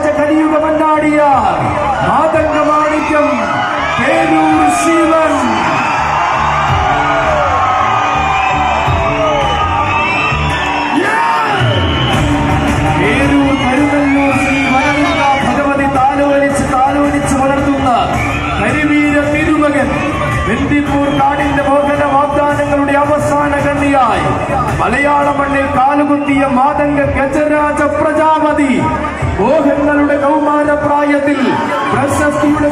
രാജകലിയുഗ മന്നാടിയ മാതംഗമാണിക്യം പേരൂർ ശിവൻ. പേരൂർ വരദ ഭഗവതി കരിവീര തിരുമകൻ മോഹന വാഗ്ദാനങ്ങളുടെ അവസാന കണ്ണിയായി മലയാള മണ്ണിൽ കാലുകുത്തിയ മാതംഗ ഗജരാജ പ്രജാപതി മോഹങ്ങളുടെ കൗമാര പ്രായത്തിൽ പ്രശസ്തിയുടെ